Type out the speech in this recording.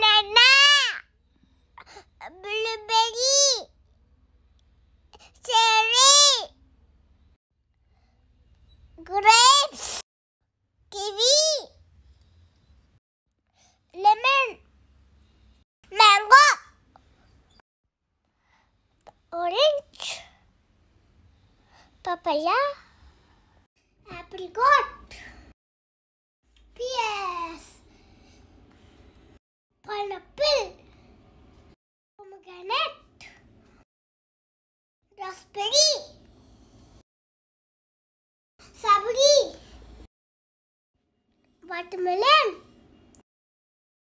banana, blueberry, cherry, grapes, kiwi, lemon, mango, orange, papaya, apricot. Raspberry, sabri, watermelon,